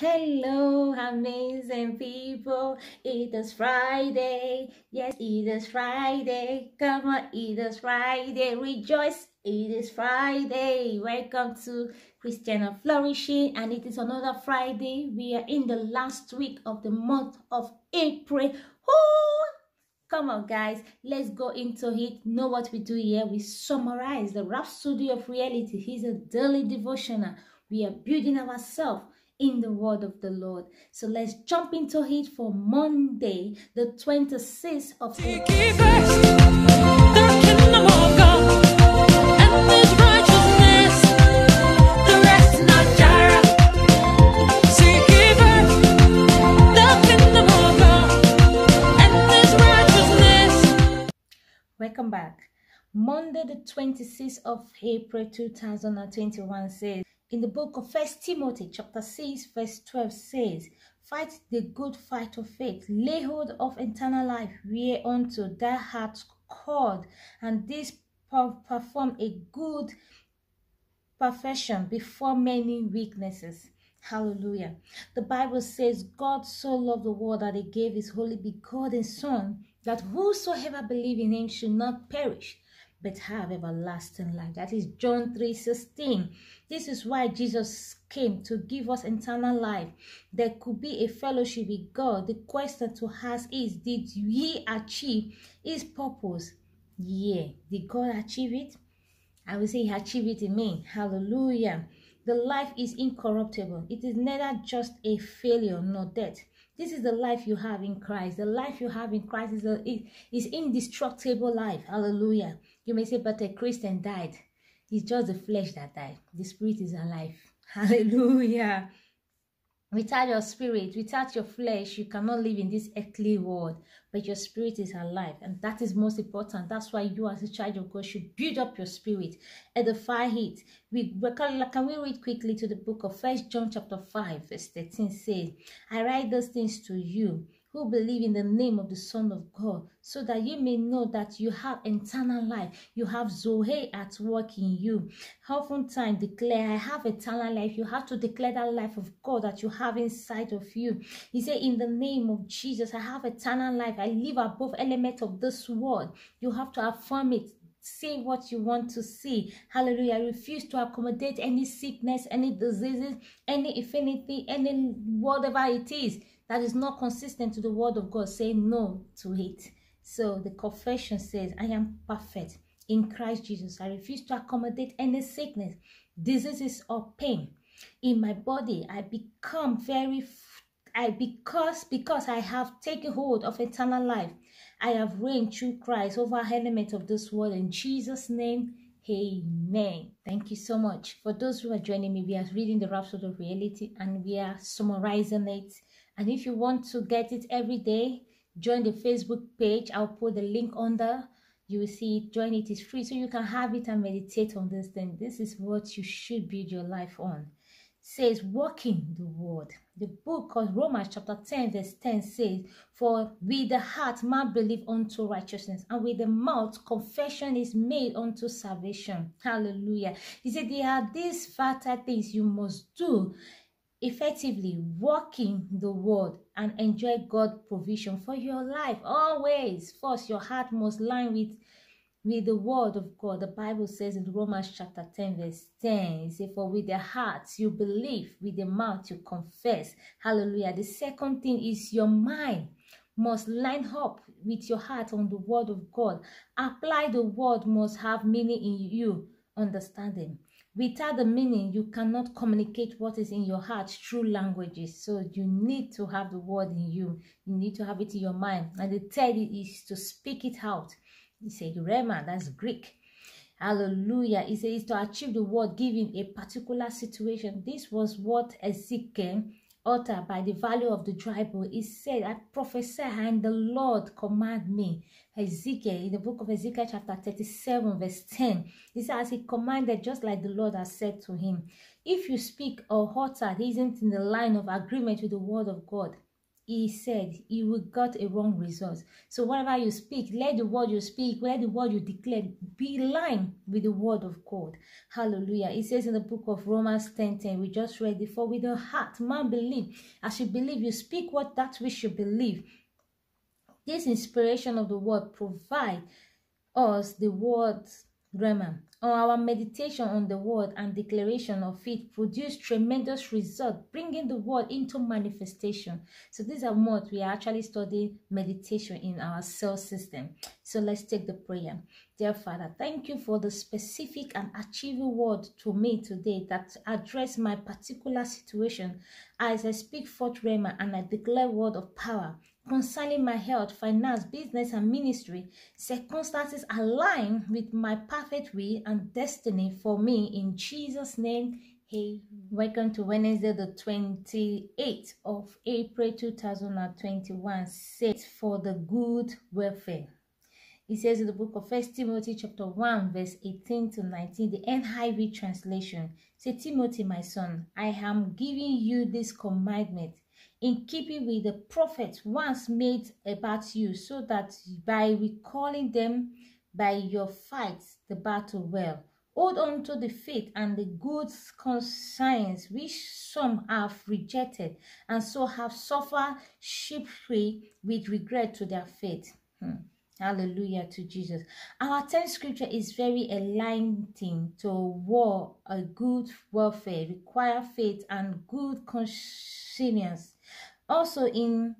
Hello, amazing people. It is Friday. Yes, it is Friday. Come on, it is Friday. Rejoice. It is Friday. Welcome to Christiana Flourishing, and it is another Friday. We are in the last week of the month of April. Woo! Come on, guys, let's go into it. Know what we do here? We summarize the Rhapsody of Reality. He's a daily devotional. We are building ourselves in the word of the Lord. So let's jump into it for Monday, the 26th of Seek ye first the kingdom of God and His righteousness, the rest not Jara. Seek ye first the kingdom of God and His righteousness. Welcome back. Monday, the 26th of April 2021 says, in the book of First Timothy, chapter 6, verse 12 says, Fight the good fight of faith, lay hold of eternal life, whereunto thou art called, and this perform a good perfection before many weaknesses. Hallelujah. The Bible says, God so loved the world that he gave his only begotten Son, that whosoever believe in him should not perish, but have everlasting life. That is John 3 16. This is why Jesus came to give us eternal life. There could be a fellowship with God. The question to ask is Did he achieve his purpose? Yeah. Did God achieve it? I will say he achieved it in me. Hallelujah. The life is incorruptible. It is neither just a failure nor death. This is the life you have in Christ. The life you have in Christ is a is, is indestructible life. Hallelujah. You may say, but a Christian died. It's just the flesh that died. The spirit is alive. Hallelujah. Without your spirit, without your flesh, you cannot live in this earthly world. But your spirit is alive, and that is most important. That's why you, as a child of God, should build up your spirit, edify it. We can we read quickly to the book of First John chapter five, verse thirteen says, "I write those things to you." Who believe in the name of the Son of God, so that you may know that you have eternal life. You have Zoe at work in you oftentimes declare, I have eternal life. You have to declare that life of God that you have inside of you. He said, In the name of Jesus, I have eternal life. I live above element of this world. You have to affirm it. Say what you want to see. Hallelujah. I refuse to accommodate any sickness, any diseases, any infinity, any whatever it is that is not consistent to the word of God. Say no to it. So the confession says, I am perfect in Christ Jesus. I refuse to accommodate any sickness, diseases, or pain in my body. I become very I because because I have taken hold of eternal life. I have reigned through Christ over element of this world in Jesus' name. Amen. Thank you so much. For those who are joining me, we are reading the Rhapsody of Reality and we are summarizing it. And if you want to get it every day, join the Facebook page. I'll put the link under you will see it. Join it. Is free so you can have it and meditate on this thing. This is what you should build your life on. Says walking the word. The book of romans chapter 10 verse 10 says for with the heart man believe unto righteousness and with the mouth confession is made unto salvation. Hallelujah. He said there are these fatal things you must do effectively walking the word and enjoy God's provision for your life always. First, your heart must line with with the word of God. The Bible says in Romans chapter 10, verse 10, it says, For with the heart you believe, with the mouth you confess. Hallelujah. The second thing is your mind must line up with your heart on the word of God. Apply the word must have meaning in you, understanding. Without the meaning, you cannot communicate what is in your heart through languages. So you need to have the word in you. You need to have it in your mind. And the third is to speak it out. He said, Rhema, that's Greek. Hallelujah. He to achieve the word given a particular situation. This was what Ezekiel uttered by the value of the dry bone. He said, I prophesy and the Lord command me. Ezekiel, in the book of Ezekiel, chapter 37, verse 10, he says, He commanded just like the Lord has said to him. If you speak or utter isn't in the line of agreement with the word of God, he said he will got a wrong result. So whatever you speak, let the word you speak, let the word you declare be in line with the word of God. Hallelujah. It says in the book of Romans 10 10, we just read it, for with the heart man believe. As you believe, you speak what that which you believe. This inspiration of the word provide us the word Rema. Our meditation on the word and declaration of it produce tremendous result, bringing the word into manifestation. So these are what we are actually studying meditation in our cell system. So let's take the prayer. Dear Father, thank you for the specific and achievable word to me today that address my particular situation as I speak forth Rhema and I declare word of power concerning my health, finance, business, and ministry, circumstances align with my perfect will and destiny for me in Jesus' name. Hey, welcome to Wednesday, the 28th of April 2021. Set for the good welfare. It says in the book of First Timothy chapter 1, verse 18 to 19, the NIV translation. Say, Timothy, my son, I am giving you this commandment in keeping with the prophets once made about you, so that by recalling them by your fights the battle well. Hold on to the faith and the good conscience which some have rejected, and so have suffered shipwreck with regret to their faith. Hmm. Hallelujah to Jesus. Our 10th scripture is very enlightening to war, a good warfare, require faith and good conscience. Also, in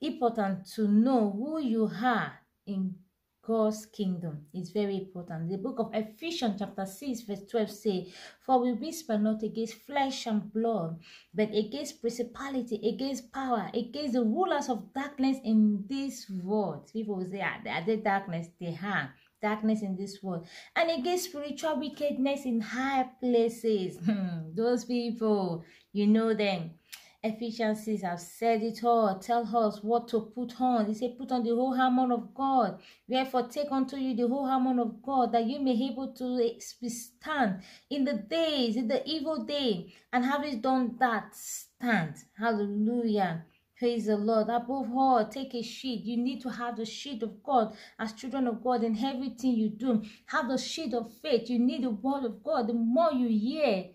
important to know who you are in God's kingdom. It's very important. The book of Ephesians, chapter 6, verse 12 say, For we whisper not against flesh and blood, but against principality, against power, against the rulers of darkness in this world. People will say, ah, they are the darkness, they are darkness in this world, and against spiritual wickedness in high places. Those people, you know them. Ephesians 6 have said it all. Tell us what to put on. He said, Put on the whole armor of God. Wherefore, take unto you the whole armor of God, that you may be able to stand in the days, in the evil day, and having done that, stand. Hallelujah. Praise the Lord. Above all, take a sheet. You need to have the sheet of God as children of God in everything you do. Have the sheet of faith. You need the word of God. The more you hear,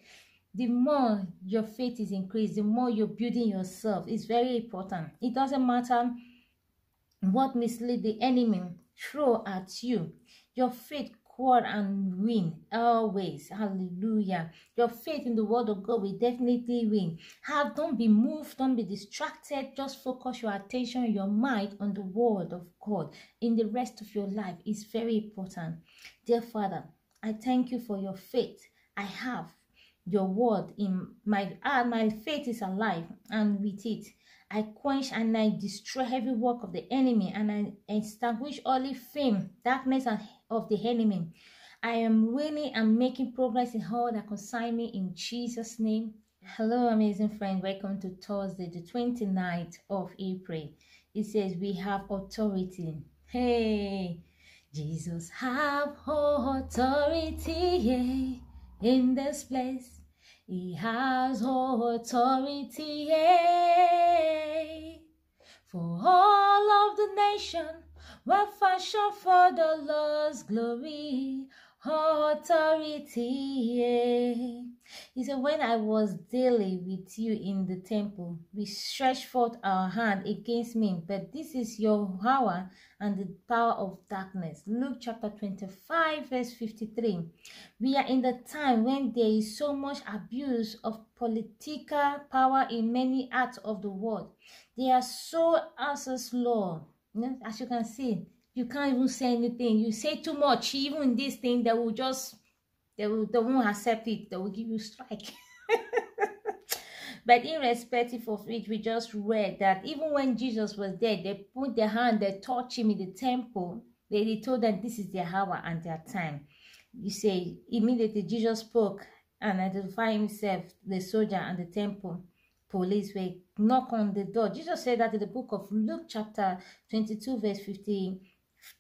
the more your faith is increased, the more you're building yourself. It's very important. It doesn't matter what mislead the enemy throw at you. Your faith core and win always. Hallelujah. Your faith in the word of God will definitely win. Have don't be moved, don't be distracted. Just focus your attention, your mind on the word of God in the rest of your life. It's very important. Dear Father, I thank you for your faith. I have your word in my ah, my faith is alive and with it I quench and I destroy every work of the enemy and I extinguish all fame, darkness of the enemy. I am winning and making progress in all that concern me in Jesus' name. Hello, amazing friend. Welcome to Thursday, the 29th of April. It says we have authority. Hey, Jesus have authority in this place. He has authority yeah, for all of the nation. Will fashion for the Lord's glory, authority. He said, When I was daily with you in the temple, we stretched forth our hand against me, but this is your hour and the power of darkness. Luke chapter 25, verse 53. We are in the time when there is so much abuse of political power in many parts of the world. They are so answers law. As you can see, you can't even say anything. You say too much, even this thing, they will just they will they won't accept it, they will give you strike. but irrespective of which we just read that even when Jesus was dead, they put their hand, they touched him in the temple, they, they told them this is their hour and their time. You say immediately Jesus spoke and identified himself, the soldier and the temple police were knock on the door. Jesus said that in the book of Luke chapter 22 verse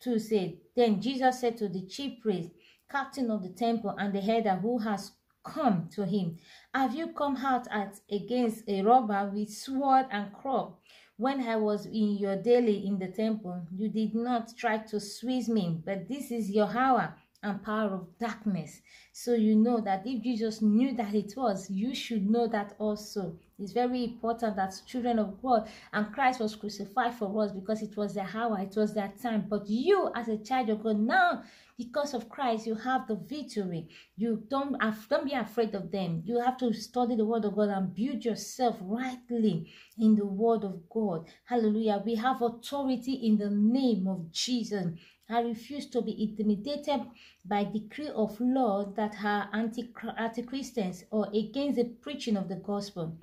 52 said, Then Jesus said to the chief priest, captain of the temple and the header who has come to him, Have you come out at against a robber with sword and crop? when I was in your daily in the temple, you did not try to squeeze me, but this is your hour and power of darkness. So you know that if Jesus knew that it was, you should know that also. It's very important that children of God and Christ was crucified for us because it was their hour, it was their time. But you, as a child of God, now because of Christ, you have the victory. You don't have, don't be afraid of them. You have to study the word of God and build yourself rightly in the word of God. Hallelujah. We have authority in the name of Jesus. I refuse to be intimidated by decree of law that are anti-Christians or against the preaching of the gospel.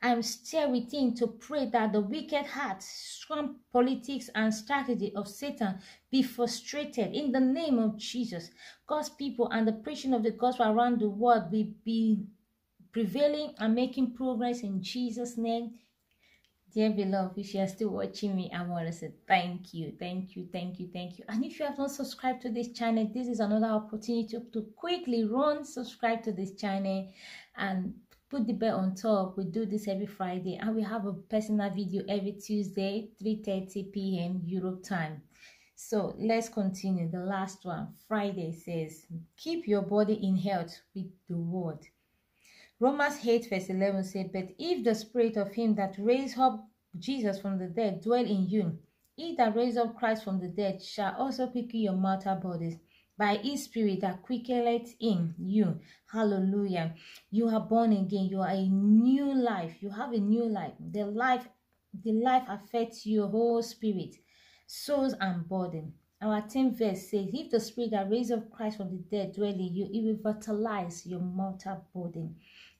I'm still within to pray that the wicked heart, strong politics, and strategy of Satan be frustrated in the name of Jesus. God's people and the preaching of the gospel around the world will be prevailing and making progress in Jesus' name. Dear beloved, if you are still watching me, I want to say thank you, thank you, thank you, thank you. And if you have not subscribed to this channel, this is another opportunity to, to quickly run, subscribe to this channel and put the bell on top. We do this every Friday and we have a personal video every Tuesday, 3.30 p.m. Europe time. So let's continue. The last one, Friday says, keep your body in health with the word. Romans 8 verse 11 said, But if the spirit of him that raised up Jesus from the dead dwell in you, he that raised up Christ from the dead shall also quicken your mortal bodies by his spirit that quickeneth in you. Hallelujah. You are born again. You are a new life. You have a new life. The life, the life affects your whole spirit, souls, and body. Our 10th verse says, If the spirit that raised up Christ from the dead dwell in you, it will vitalize your mortal body.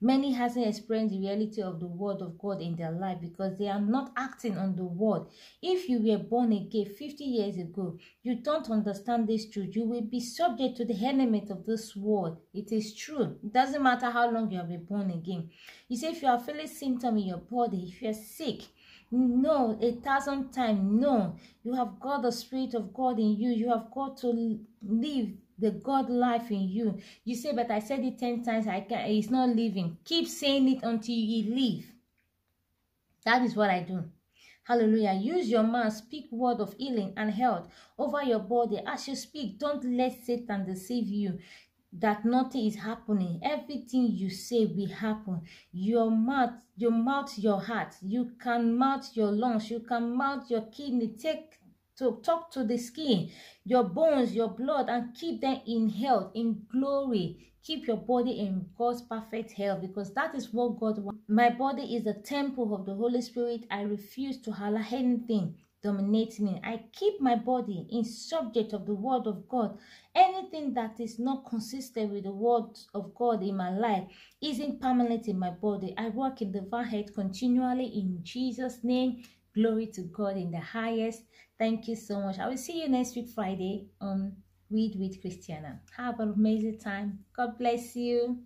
Many hasn't experienced the reality of the word of God in their life because they are not acting on the word. If you were born again 50 years ago, you don't understand this truth. You will be subject to the element of this world. It is true. It doesn't matter how long you have been born again. You say if you are feeling symptom in your body, if you are sick, no, a thousand times no. You have got the spirit of God in you. You have got to live the God life in you. You say, but I said it 10 times, I can it's not living. Keep saying it until you leave. That is what I do. Hallelujah. Use your mouth, speak word of healing and health over your body. As you speak, don't let Satan deceive you that nothing is happening. Everything you say will happen. Your mouth, your mouth, your heart. You can mouth your lungs. You can mouth your kidney. Take to talk to the skin, your bones, your blood, and keep them in health, in glory. Keep your body in God's perfect health because that is what God wants. My body is the temple of the Holy Spirit. I refuse to allow anything dominate me. I keep my body in subject of the word of God. Anything that is not consistent with the word of God in my life isn't permanent in my body. I work in divine health continually in Jesus' name. Glory to God in the highest. Thank you so much. I will see you next week, Friday, on Read with Christiana. Have an amazing time. God bless you.